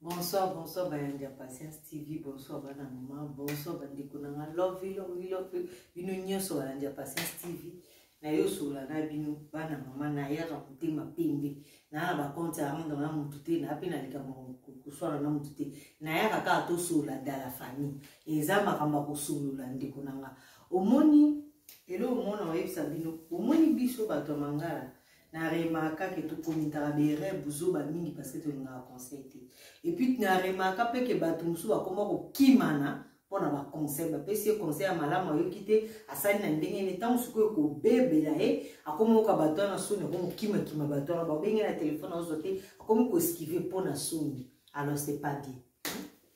bonsoir bonsoir bayandi ya patience tv bonsoir bana mama bonsoir bandeko na nga love love love bino nyonso bayandi ya patience tv naye osola na bino bana mama nayaka motema pembe naa na bakonte ya ronda na motu te naa mpe na likambo koswana na motu te nayaka kaka tosolola da la famille eza makambo ya kosolola ndeko na nga omoni eloo omona oyebisa bino omoni biso bato ya mangala na remarka ke tokomitaka baerreur buzoba mingi parce que tolingaka conseil te epuis na remarka mpe ke bato mosusu bakoma kokimana mpo na baconseil bapesi ye conseil ya malamu ayoki te asali na ndenge ne ntango mosuku oyo kobebela ye akomi oyoka bato wana soni akomi kokimakima bato wana babenge na telefone azwa te akomi koesquive mpo na soni alors c'est pas bien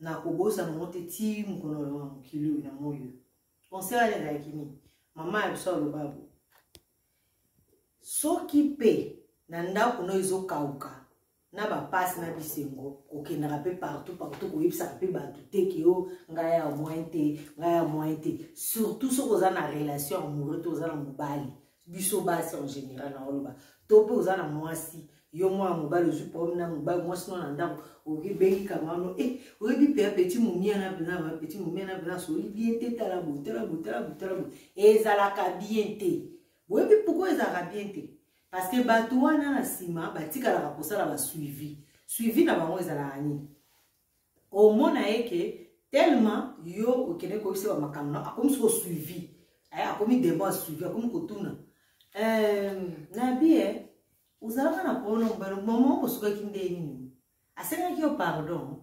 nakobosana yango te ti mokolo na yango ya mokili oyo na moi oyo conseil wana ezalaki nini mama ya biso aloba bo soki mpe na ndako no ezokauka na bapasi na bisengo kokendaka mpe partout partout koyebisaka mpe bato te ke yo ngai ya moyen te ngai ya moyen te surtout soki oza na relation amoureux to oza na mobali biso basi en général na oloba to mpe oza na mwasi yo mwana mobali ozwi problème na mobali mwasi nao na ndako obengi kamano e eh, oyebi mpe ya petit momia na bina ba petit momia na bina soyi bien te tala boye tala boye tala boye tala boye ezalaka bien te boyebi pourkoi ezalaka bien te parce que bato wana na nsima batikalaka kosala basuivi suivi na bango ezalaka nini omona ye ke tellement yo okende koyebisa ba makambo na akomi soko suivi eh, akomi demo ya suivi akomi kotuna eh, nabi e eh, ozalaka na polo na mobali mama okosukaki nde nini asengaki yo pardon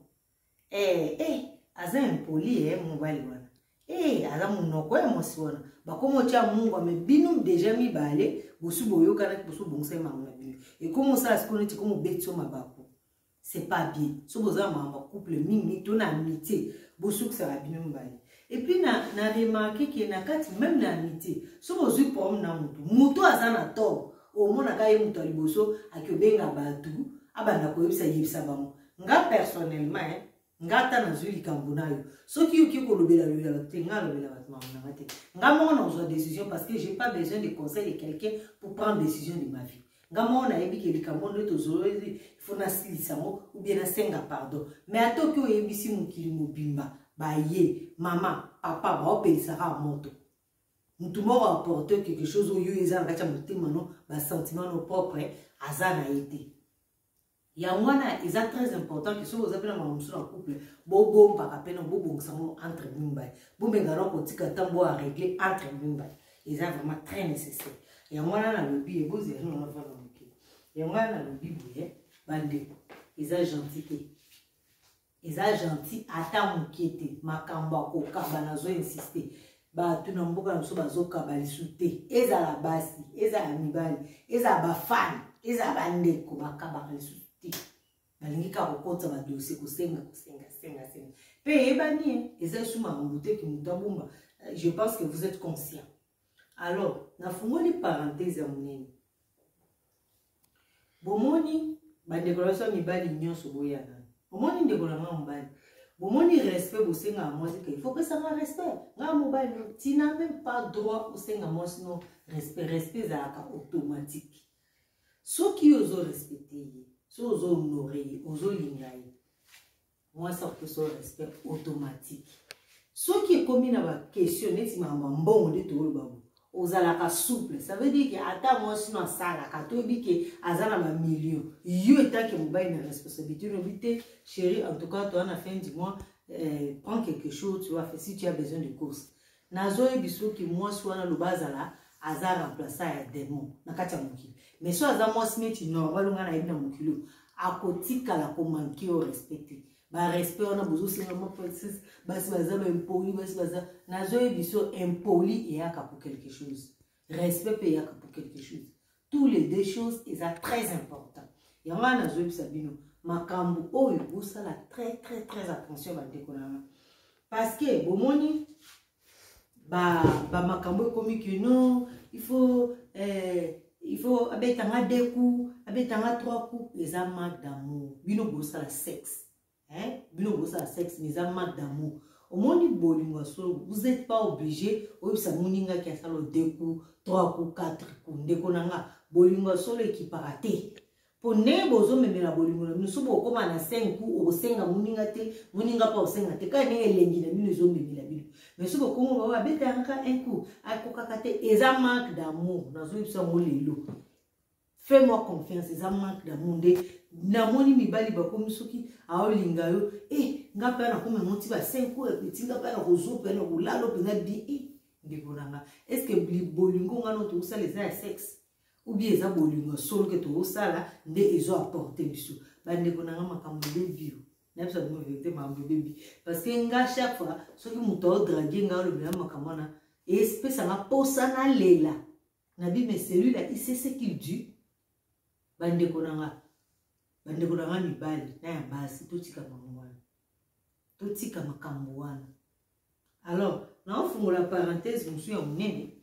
eh, eh, aza impoli e eh, mobali wana eh, aza monoko ya mwasi wana bakomi otya mungu ame bino deja mibale bosu boyokanaki bosu bobongisaki makambo na bino ekomi osala sikoyo neti komi obeti yo mabaku c'est pas bien soki boza na makambo ya couple mingi to na amitié bosukisaka bino mibale epuis na, na remarke ke na kati meme na amitié soki ozwi problème na motu motu aza na tort omonaka ye moto ya liboso akobenga bato abanda koyebisa yebisa bango nga personnellement eh, nga ata nazwi likambo na yo soki oki kolobela loya bato te nga alobela bato makambo na nga te nga moko nazwa décision parce que j'ai pas besoin de conseil de quelqu'un pour prendre décision de ma vie nga moko nayebi ke likambo nde tozololi ifo nasilisa yango oubien nasenga pardon mais ata oki oyebisi mokili mobimba baye mama papa baopelisaka moto motu moko aporte quelque chose oyo eza na kati ya motema no basentiment no propre aza na ye te yango wana eza très important ke soki oza mpe na makambo mosusu na couple bobombaka mpe na bobongisa ngo entre mibale bomengana kotika ntango oyo aregle entre mibale eza vraiment très nécessaire yango wana nalobi ye bozela nano navana moke yango wana nalobi boye bandeko eza gentil te eza gentil ata moke te makambo ya kokaba nazo insiste bato na mboka na biso bazokaba lisu te ezala basi ezala mibali ezala bafani ezala bandeko bakabaka lisusu te balingi kaka kokotisa badosie kosenga kosenga senga senga mpe eyebani eh, eza esu makambo te ke moto abomba euh, je pense que vous êtes conscient alors nafungoli parenthèse ya monene bomoni bandeko na biso ya mibali nyonso boyana omoni ndeko na ngai mobali bomoni respect bosengaka mwasi ke ifo opesanga respect ngai mobali no tina meme pas droit osenga mwasi no respect respect ezalaka automatique soki yo ozo respecte ye soki ozo honore ye ozolinga ye mwasi akotosa yo respect automatique soki ekomi na bakestion neti makambo ya mbongo nde toolobango ozalaka souple ça veut dire ke ata mwasi no asalaka toyebi ke aza na bamillion yo etake mobali na responsabilité olobi te chéri en tout cas toa na fin du mois euh, prends quelque chose tu vas faire si tu as besoin de course nazoyebi soki mwasi wana loba azala aza remplaçant ya demon na kati ya mokili mais so aza mwasi neti normal nga nayebi na mokili oyo akotikala komanke yo respect te barespect wana bozosenga mwa princese basi baza baimpoli basi baza nazoyebi so impoli eyaka po quelque chose respect mpe eyaka po quelque chose tous les deux choses eza très important yango wana nazoyebisa bino makambo oyo bosala très très très attention bandeko na nga parce que bomoni bamakambo ba ekomi que non il faut eh, il faut abetanga deux coups abetanga trois coups eza manque d'amour bino bosala sexe hein bino bosala sexe mais eza manque d'amour omoni bolingo ya solo vous êtes pas obligé oyebisa moninga ki asala deux coups trois coups quatre coups ndeko na nga bolingo ya solo ekipaka te mpo ndenge bozomemela bolingo na bino soki bokoma na cinq coups okosenga moninga te moninga mpe okosenga te kaka ndenge elengi na bino ezomemela bino mais soki bokomi bao abetaka kaka un coup akokaka te eza manque d'amour nazoyebisa yango lelo fais moi confiance eza manque d'amour nde namoni mibali bakomi soki aolinga yo e eh, nga mpe nakomi yango ti ba 5 oyo apeti nga mpe nakozwa mpe na kolala mpenza di e eh, ndeko na nga estce bolingo nga no tokosala eza ya sexe ou bien eza bolingo solo ke tokosala nde ezo apporte biso bandeko na nga makambo ebebio na biso alingo verité makambo ebebi parce que nga chaque fois soki moto aodrage nga olobela makambo wana epesanga mposa nalela na bi mais celui-là il sait ce qu'il dit bandeko na nga bandeko na nga mibali na ya basi totika makambo wana totika makambo wana alors naofungola parenthèse mosusu ya monene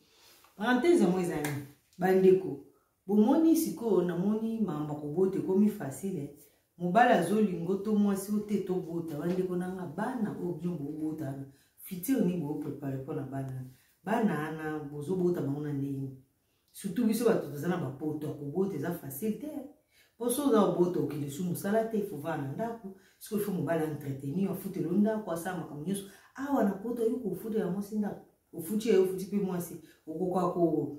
parenthèse yango ezali bandeko bomoni sikoyo namoni makambo ya kobota ekomi facile mobali azolingo to mwasi oyo te tobota bandeko na nga bana oyo bino bobota wana fitire nini boprepare mpo na bana wana bana wana bozobota bango na ndenge surtout biso bato toza na bapoto ya kobota eza facile te mpo so oza kobota okende su mosala te fovaa na ndako soki fo mobali entretenir afutelo ndako asala makambo nyonso awa na poto oyoki kofutela mwasi ndako ofuti yayo ofuti mpe mwasi okoka ko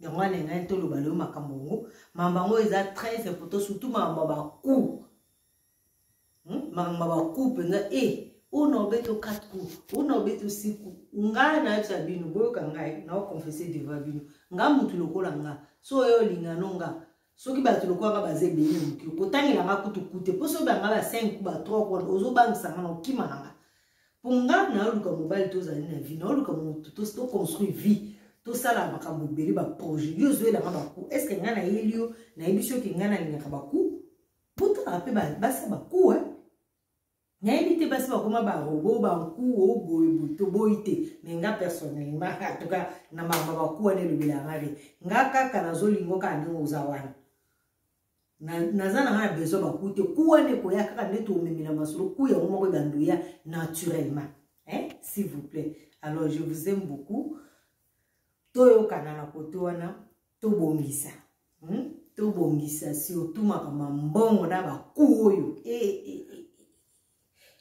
yango wana engani toloba leyo makambo yango makambo yango eza très important surtout makambo ya bacour hmm? makambo ya bacour mpenza e eh, oyo na obeti o 4 cour oyo na obeti o 6 cour ngai nayebisa bino boyoka ngai naoconfese devant bino ngai motu lokola nga so oyo olingano nga soki bato lokola nga baza ebele na mokili kotangela nga kutu kute mpo soki banga ba 5 ku ba 3 wana ozobangisa nga na okima na nga mpo nga naoluka mobali tozali na vie naoluka moto toconstruire vie tosala makambo ebele baprojet yo ozoyelanga baku estce nga nayeli yo nayebi soki nga nalingaka baku botala mpe basa baku e nayebi te basi bakoma barobo bankuo boye buto boyi te mai nga personnellement atuka na mama bakuwa na elobela nga te nga kaka nazolingo kaka ndenge oza wana naza na nga na besoin baku te ku wana ekoya kaka ndeti omemela masolo ku yango moko ebando ya naturellement hein? s'il vous plaît alors je vous aime beaucoup toyokana na kote wana tobongisa hmm? tobongisa surtout makambo ya mbongo na baku oyo e, e, e.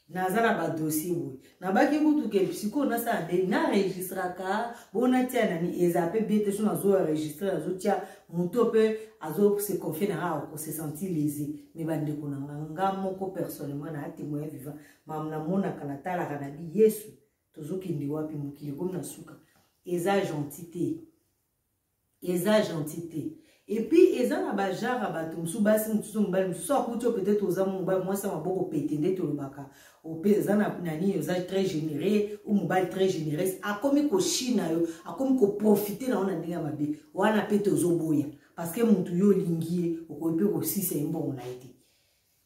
naza na badossier boye nabaki kutuke sikoyo nasala nde naregistraka bo natia nani eza mpe bie te so nazoenregistre nazotia moto mpe azose confie na ngaa kose senti lese me bandeko na nga nga moko personnellement na atemoin vivant mam namonaka natalaka na bi yesu tozokende wapi mokili ekomi na suka eza gentil te eza gentil te epuis eza na bajare ya bato mosusu basi mosusu mobali mosusu akuti yo peut-être oza mobali mwasi ya maboko pete nde tolobaka ope eza na nani oza très généré ou mobali très généreuse akomi koshina yo akomi koprofite na yo na ndenge ya mabe wana mpe tozoboya parce que motu yo olingi ye okoki mpe kosisa ye mbongo na ye te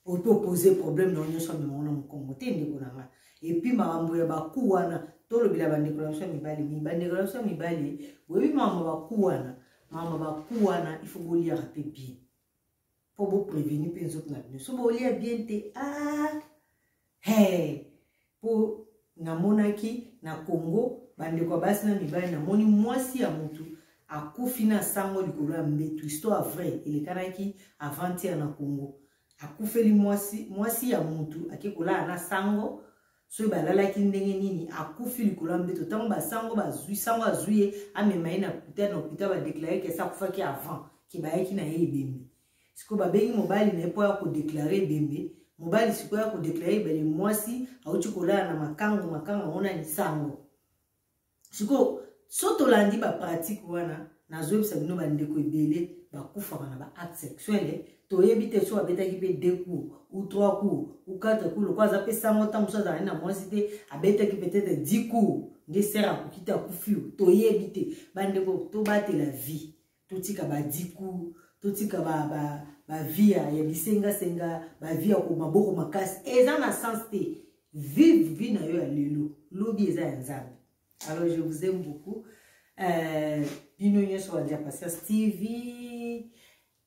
oto opose problème na yo nyonso amema ngo na mokongo te ndeko na nga epuis makambo ya baku wana tolobela bandeko na biso ya mibali mingi bandeko na biso ya mibali boyebi makambo ya baku wana makambo ya baku wana ifo boliaka mpe bien mpo bopreveni mpe nzoto na bino so bolia bien te a ah, Hey, po namonaki na Congo bandeko ya basi na mibali namoni mwasi ya mutu akufi na sango likolo ya mbetu histoire vrai elekanaki aventure na Congo akufeli mwasi mwasi ya mutu ake kolala na sango soki balalaki ndenge nini akufi likolo ya mbeto ntango basango bazwi sango azwi ye amema ye na hôpital na hôpital badeklare ke esi akufaki avant ke bayaki na ye ebembe sikoyo babengi mobali na ye mpo ya kodeklare ebembe mobali sikoyo ya kodeklare ebele mwasi auti kolala na makango makango yango na lisango sikoyo so tolandi bapratike wana nazoyebisa bino bandeko ebele bakufaka na baacte sexuele toyebi te so abetaki mpe de cour ou trois cour ou quatre cour lokola aza mpe sango ntango mosusu azalaki na mwasi te abetaki peut-être dix cour nde sere akoki te akufi toyebi te bandeko tobatela vie totika badiku totika ba, ba, ba vie ya bisenga senga ba vie ya ko maboko makasi eza na sens te vive vie na yo ya lelo lobi eza ya nzambe alors je vous aime beaucoup euh, bino nyonso bandi ya patience tv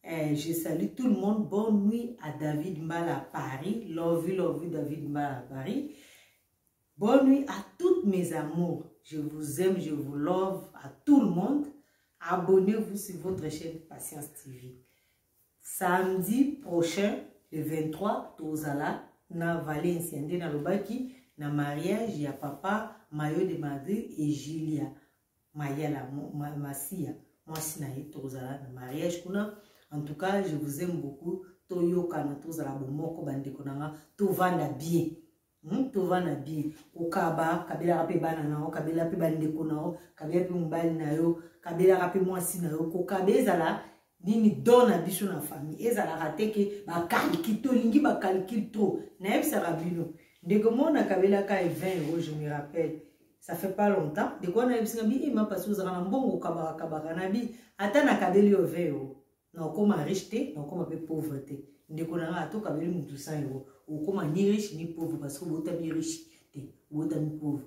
euh, je salue tout le monde bonne nuit à david mbala à paris love you love you david mbala à paris Bonne nuit à toutes mes amours. Je vous aime, je vous love à tout le monde. Abonnez-vous sur votre chaîne Patience TV. Samedi prochain, le 23, Tozala, na Vallée Incendiée, na Lobaki, na mariage, ya papa, Mayo de Madrid et Julia. Maya la ma, Masia. Moi, si na Tozala, na mariage, kuna. En tout cas, je vous aime beaucoup. Toyokana, Tozala, bomoko, bandeko, nanga, Tovanda bien. Hmm, tovanda bien kokaba kabelaka mpe bana na yo kabelaka mpe bandeko na yo kabela mpe mobali na yo kabelaka mpe mwasi na yo kokaba ezala nini do na biso na famille ezalaka te ke bakalkile tolingi bakalkile trop nayebisaka bino ndeko moko nakabelaka e 20 euro je me rappelle ça fait pas longtemps ndeko wana ayebisaka bi ema eh, pasi ozalaka na mbongo okabakakabaka na bi ata nakabeli yo 20 euro na okoma riche te na okoma mpe pauvre te ndeko na ngai atokabeli motu san yango okoma ni riche ni pauvre parce que obotami riche te obotami pauvre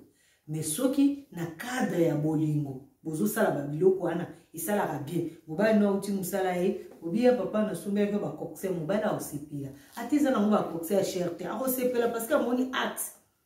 mais soki na cadre ya bolingo bozosala babiloko wana esalaka bien mobali na auti mosala ye obiya papa nasombelaki yo bacoxe mobali akosepela ata eza nango bacoxe ya cher te akosepela parce que amoni acte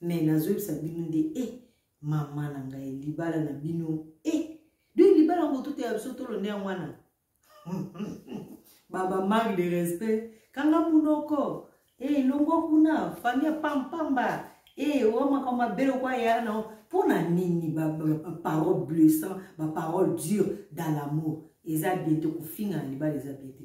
mais nazoyebisa bino nde e eh, mama na ngai libala na bino e eh, de libala yango tote ya biso tolonde yango wana baba manque de respect kanga munoko e eh, elongwa kuna famille pampamba e oyo makambo mabele okwa ya na mpo na nini baparole blessant baparole dure dans l'amour eza bien te kofinga na libala eza bien te